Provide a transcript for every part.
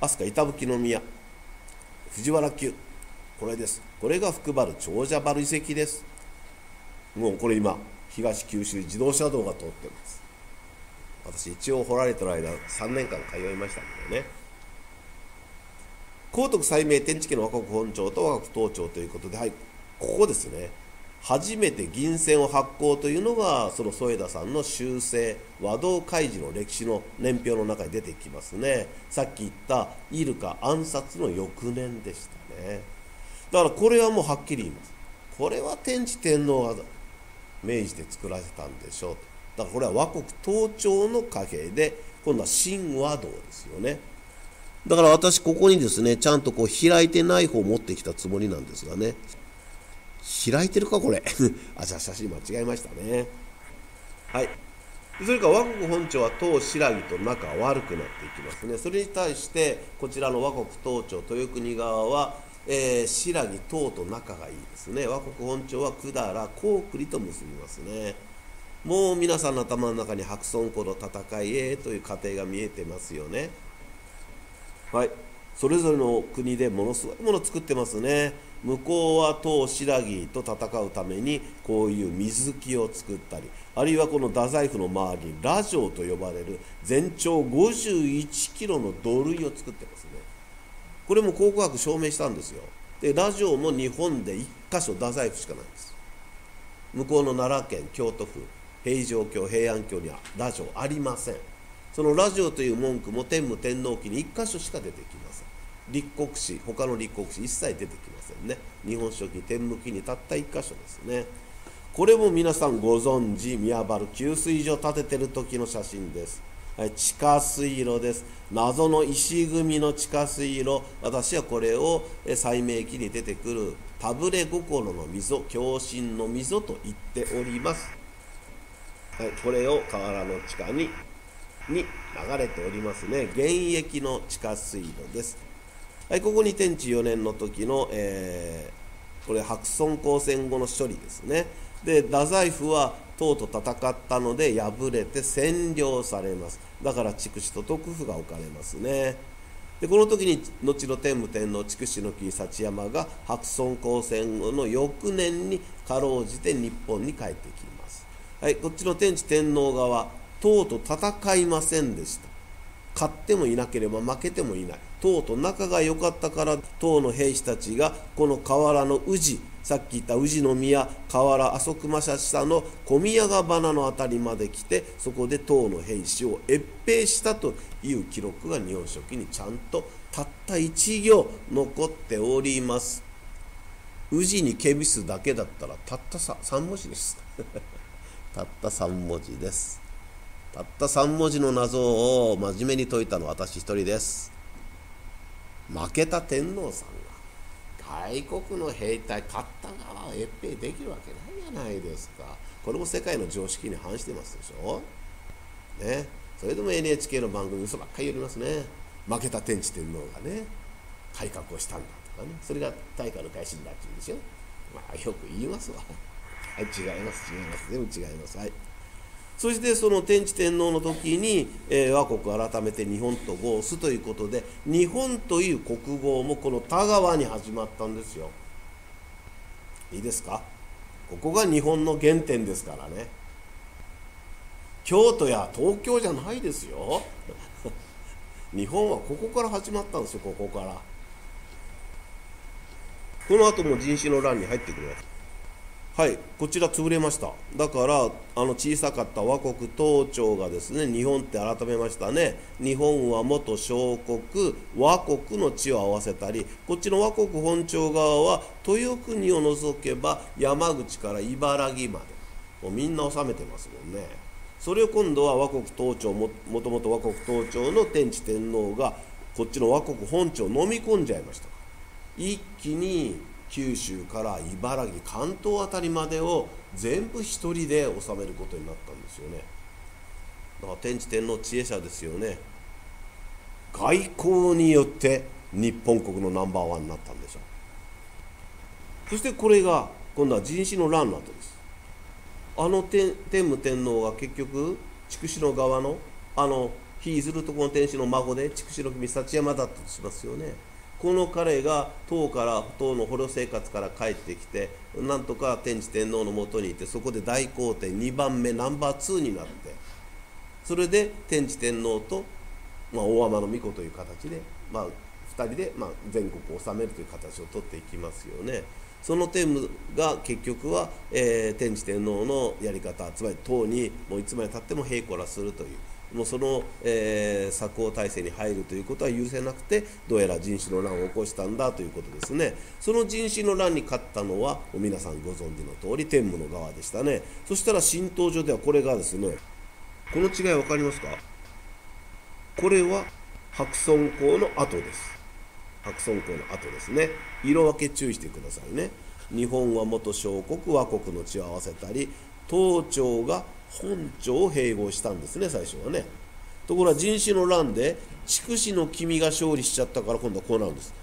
飛鳥板吹宮。藤原宮これです。これが福原長者原遺跡です。もうこれ今東九州自動車道が通ってます。私一応掘られてる間3年間通いましたけどね。高徳斎明天地家の和国本庁と和国東庁ということではいここですね。初めて銀線を発行というのがその添田さんの修正和道開示の歴史の年表の中に出てきますね。さっき言ったイルカ暗殺の翌年でしたね。だからこれはもうはっきり言います。これは天智天皇が明治で作らせたんでしょうだからこれは和国東朝の貨幣で今度は新和道ですよね。だから私ここにですねちゃんとこう開いてない方を持ってきたつもりなんですがね。開いてるかこれ。あじゃあ写真間違えましたね。はい。それから和国本庁は唐新羅と仲悪くなっていきますね。それに対してこちらの和国東庁豊国側は、えー、新羅唐と仲がいいですね。和国本庁は百済高栗と結びますね。もう皆さんの頭の中に白村湖の戦いへという過程が見えてますよね。はい。それぞれの国でものすごいもの作ってますね。向こうは唐新羅と戦うためにこういう水木を作ったりあるいはこの太宰府の周りにラジオと呼ばれる全長51キロの土塁を作ってますね。これも考古学証明したんですよ。でラジオも日本で1箇所太宰府しかないんです。向こうの奈良県京都府平城京平安京にはラジオありません。そのラジオという文句も天武天皇記に1箇所しか出てきません立国史他の立国史一切出てきませんね。日本書紀天武記にたった1箇所ですね。これも皆さんご存知宮原給水所建ててる時の写真です。地下水路です。謎の石組みの地下水路。私はこれを西明記に出てくるタブレ心の溝共振の溝と言っております、はい、これを河原の地下にに流れておりますね。現役の地下水路です。はい、ここに天智4年の時の、えー、これ白村江戦後の処理ですね。で太宰府は唐と戦ったので敗れて占領されます。だから筑紫と徳府が置かれますね。でこの時に後の天武天皇筑紫の木幸山が白村江戦後の翌年にかろうじて日本に帰ってきます、はい、こっちの天智天皇側唐と戦いませんでした。勝ってもいなければ負けてもいない。唐と仲が良かったから唐の兵士たちがこの河原の宇治さっき言った宇治の宮河原麻生熊社下の小宮ヶ花の辺りまで来てそこで唐の兵士を越兵したという記録が日本書紀にちゃんとたった1行残っております。宇治に警備室だけだったらたった3文字です。たった3文字です。たった3文字の謎を真面目に解いたのは私一人です。負けた天皇さんが外国の兵隊勝った側を越兵できるわけないじゃないですか。これも世界の常識に反してますでしょ。ね。それでも NHK の番組嘘ばっかり言いますね。負けた天智天皇がね改革をしたんだとかね。それが大化の改新だって言うんですよ。まあよく言いますわ。はい違います違います。全部違います。はい。そしてその天智天皇の時に、えー、和国改めて日本と合すということで日本という国号もこの田川に始まったんですよ。いいですか？ここが日本の原点ですからね。京都や東京じゃないですよ。日本はここから始まったんですよここから。この後も人種の乱に入ってくるわけ。はいこちら潰れました。だからあの小さかった和国東朝がですね日本って改めましたね。日本は元小国和国の地を合わせたりこっちの和国本朝側は豊国を除けば山口から茨城まで。もうみんな治めてますもんね。それを今度は和国東朝ももともと和国東朝の天智天皇がこっちの和国本朝を飲み込んじゃいました。一気に九州から茨城関東辺りまでを全部一人で治めることになったんですよね。だから天智天皇知恵者ですよね。外交によって日本国のナンバーワンになったんでしょう。そしてこれが今度は人種の乱の後です。あの天武天皇が結局筑紫の側のあの非ずるとこの天使の孫で筑紫の君幸山だったとしますよね。この彼が唐から唐の捕虜生活から帰ってきてなんとか天智天皇のもとにいてそこで大皇帝2番目ナンバー2になってそれで天智天皇と、まあ、大天皇子という形で、まあ、2人で、まあ、全国を治めるという形をとっていきますよね。その天武が結局は、えー、天智天皇のやり方つまり唐にもういつまでたっても平子らするというもうその、えー、作法体制に入るということは許せなくてどうやら人種の乱を起こしたんだということですね。その人種の乱に勝ったのは皆さんご存知の通り天武の側でしたね。そしたら神道上ではこれがですねこの違い分かりますか？これは白村江の後です。白村江の後ですね。色分け注意してくださいね。日本は元小国和国の血を合わせたり東朝が本朝を併合したんですね最初はね。ところが人種の乱で筑紫の君が勝利しちゃったから今度はこうなるんです。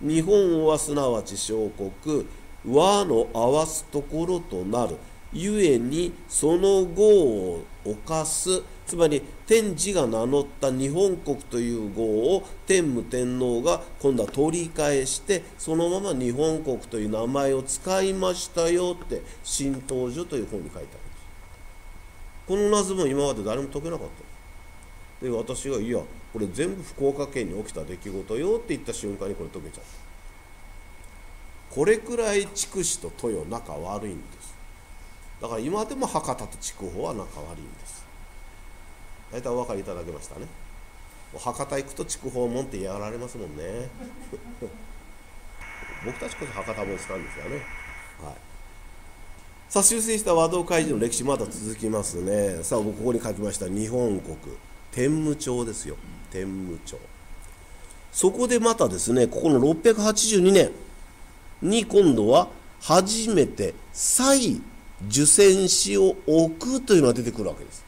日本はすなわち小国和の合わすところとなる。ゆえにその号を犯す。つまり天智が名乗った日本国という号を天武天皇が今度は取り返してそのまま日本国という名前を使いましたよって「新東書」という本に書いてある。この謎も今まで誰も解けなかった。で私が「いやこれ全部福岡県に起きた出来事よ」って言った瞬間にこれ解けちゃった。これくらい筑紫と豊仲悪いんです。だから今でも博多と筑豊は仲悪いんです。大体お分かりいただけましたね。博多行くと筑豊門ってやられますもんね。僕たちこそ博多門したんですよね。はい。さあ修正した和道開示の歴史まだ続きますね。さあ僕ここに書きました。日本国天武町ですよ。天武町。そこでまたですねここの682年に今度は初めて再受選詩を置くというのが出てくるわけです。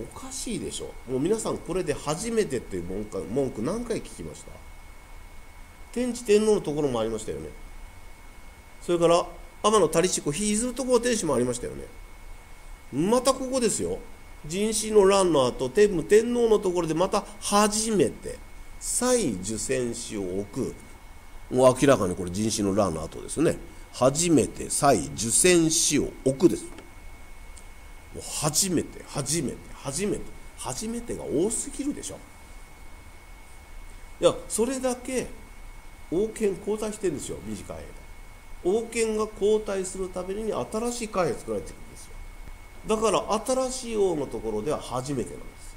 おかしいでしょ。もう皆さんこれで初めてっていう文句文句何回聞きました？天智天皇のところもありましたよね。それから天野足彦日ずるところ天使もありましたよね。またここですよ。人種の乱の後天武天皇のところでまた初めて再受選詩を置く。もう明らかにこれ人種の乱の後ですね。初めて再受選詩を置くです。もう初めて初めて初めて初めてが多すぎるでしょ。いやそれだけ王権交代してるんですよ短い間。王権が交代するために新しい貨幣作られていくんですよ。だから新しい王のところでは初めてなんです。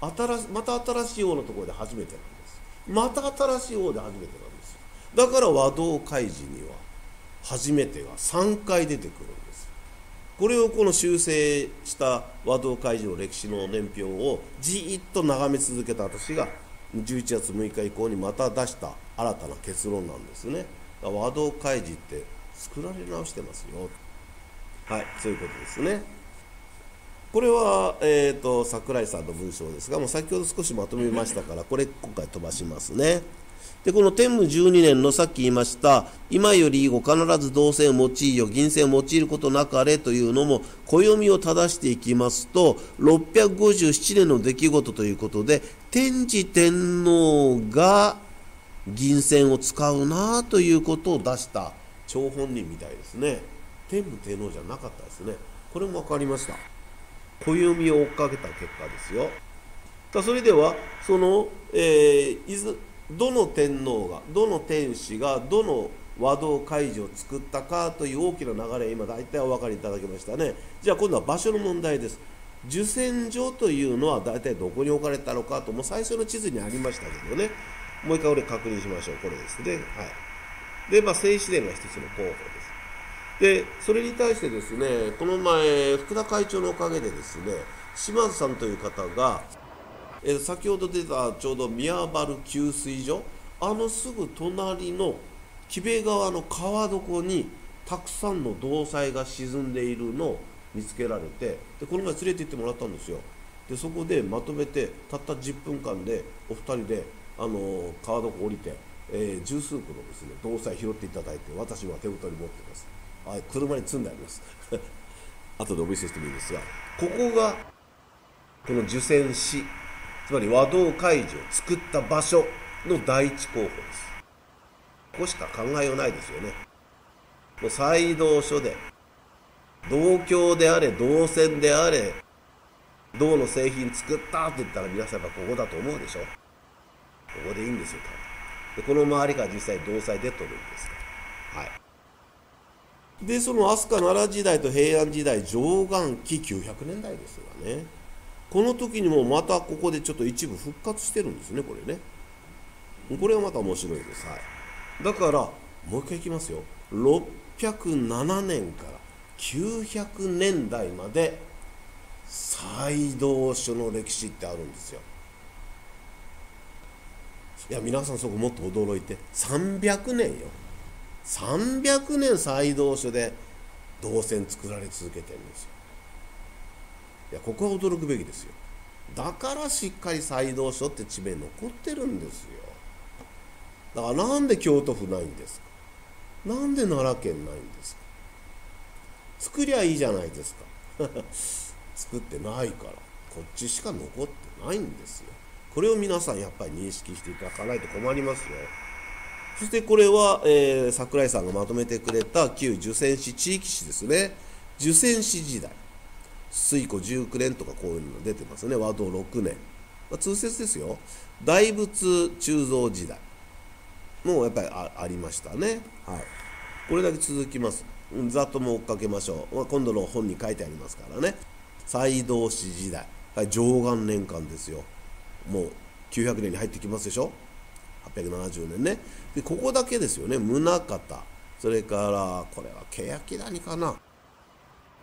新また新しい王のところで初めてなんです。また新しい王で初めてなんです。だから和道開示には初めてが3回出てくるんです。これをこの修正した和道開示の歴史の年表をじっと眺め続けた私が11月6日以降にまた出した新たな結論なんですね。和道開示って作られ直してますよ。はいそういうことですね。これは、えーと桜井さんの文章ですがもう先ほど少しまとめましたから これ今回飛ばしますね。でこの天武12年のさっき言いました今より以後必ず銅線を用いよ銀線を用いることなかれというのも暦を正していきますと657年の出来事ということで天智天皇が銀線を使うなということを出した張本人みたいですね。天武天皇じゃなかったですね。これも分かりました。暦を追っかけた結果ですよ。それではその、えー、どの天皇がどの天使がどの和道会示を作ったかという大きな流れ今大体お分かりいただけましたね。じゃあ今度は場所の問題です。受選所というのは大体どこに置かれたのかともう最初の地図にありましたけどね。もう一回俺確認しましょう。これです。ねはい。でまあ静止殿が一つの候補です。でそれに対してですねこの前福田会長のおかげでですね島津さんという方がえー、先ほど出たちょうど宮原給水所あのすぐ隣の木部川の川床にたくさんの銅細が沈んでいるのを見つけられてでこの前連れて行ってもらったんですよ。でそこでまとめてたった10分間でお二人であの川床降りて、えー、十数個のですね銅細拾っていただいて私は手元に持ってます。あ車に積んであります。後でお見せしてもいいですがここがこの受選市つまり和道会場を作った場所の第一候補です。ここしか考えようないですよね。もう斎道所で銅鏡であれ銅線であれ銅の製品作ったって言ったら皆さんやっぱここだと思うでしょ。ここでいいんですよ多分。でこの周りから実際銅祭で取るんですはい。でその飛鳥奈良時代と平安時代上岸期900年代ですがね。この時にもまたここでちょっと一部復活してるんですねこれね。これはまた面白いです、はい、だからもう一回いきますよ。607年から900年代まで斎道書の歴史ってあるんですよいや皆さんそこもっと驚いて。300年よ。300年斎道書で銅線作られ続けてるんですよ。いやここは驚くべきですよ。だからしっかり斎道書って地名残ってるんですよ。だからなんで京都府ないんですか？なんで奈良県ないんですか？作りゃいいじゃないですか。作ってないからこっちしか残ってないんですよ。これを皆さんやっぱり認識していただかないと困りますよそしてこれは、えー、桜井さんがまとめてくれた旧受選市地域史ですね。受選市時代。水庫19年とかこういうの出てますね。和道6年、まあ、通説ですよ。大仏鋳造時代。もうやっぱりありましたね。はい。これだけ続きます。ざっとも追っかけましょう、まあ、今度の本に書いてありますからね。西道史時代、はい、上元年間ですよ。もう900年に入ってきますでしょ？870年ね。でここだけですよね。宗像。それからこれは欅谷かな。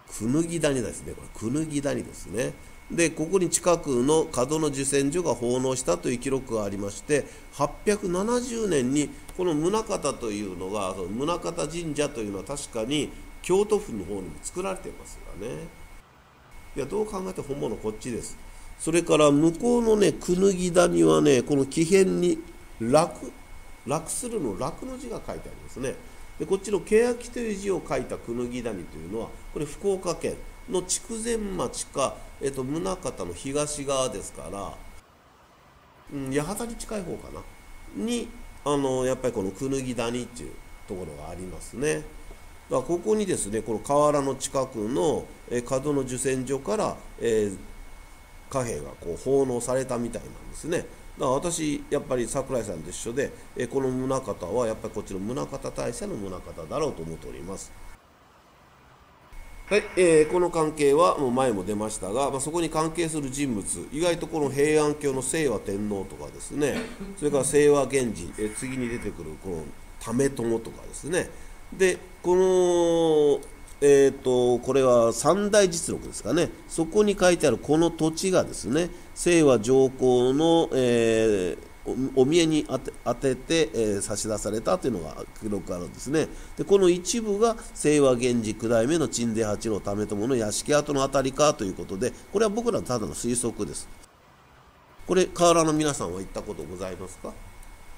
くぬぎ谷ですね。これくぬぎ谷ですね。でここに近くの角の受選所が奉納したという記録がありまして870年にこの宗像というのが宗像神社というのは確かに京都府の方にも作られてますがね。いやどう考えて本物こっちです。それから向こうのねくぬぎ谷はねこの木片に楽楽するの楽の字が書いてありますねでこっちの欅という字を書いたくぬぎ谷というのはこれ福岡県の筑前町か、えっと、宗像の東側ですから、うん、八幡に近い方かなにあのやっぱりこのくぬぎ谷っていうところがありますね。だからここにですねこの河原の近くの、え角の受選所から、えー、貨幣がこう奉納されたみたいなんですね。だから私やっぱり櫻井さんと一緒で、えこの宗像はやっぱりこっちの宗像大社の宗像だろうと思っております。はい、えー、この関係はもう前も出ましたが、まあ、そこに関係する人物意外とこの平安京の清和天皇とかですねそれから清和源氏、えー、次に出てくるこの為朝とかですねでこのえーと、これは三大実録ですかね。そこに書いてあるこの土地がですね清和上皇の、えー、お見えに当て当てて、えー、差し出されたというのが記録があるんですね。でこの一部が清和源氏九代目の鎮出八郎為朝の屋敷跡の辺りかということでこれは僕らただの推測です。これ河原の皆さんは行ったことございますか？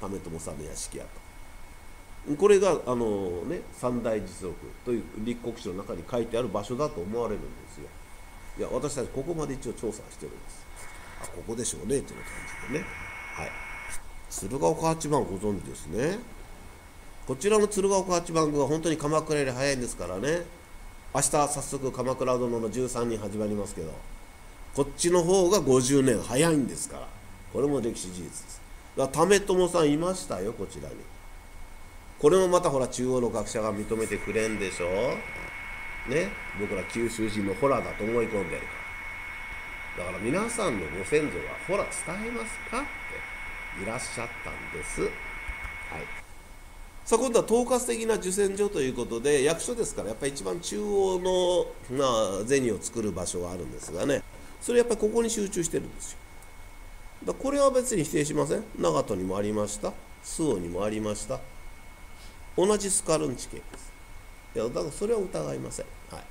為朝さんの屋敷跡。これがあの、ね、三大実録という立国史の中に書いてある場所だと思われるんですよ。いや私たちここまで一応調査してるんです。あここでしょうねという感じでね。はい。鶴岡八幡ご存知ですね。こちらの鶴岡八幡宮は本当に鎌倉より早いんですからね。明日早速鎌倉殿の13人始まりますけどこっちの方が50年早いんですから。これも歴史事実です。だから為朝さんいましたよこちらに。これもまたほら中央の学者が認めてくれんでしょ？ね？僕ら九州人のホラーだと思い込んでるから。だから皆さんのご先祖はホラー伝えますか？っていらっしゃったんです。はい。さあ今度は統括的な受選所ということで役所ですからやっぱり一番中央の、まあ、銭を作る場所があるんですがね。それやっぱりここに集中してるんですよ。だこれは別に否定しません。長門にもありました。周防にもありました。同じスカルンチ系です。いやだからそれは疑いません。はい。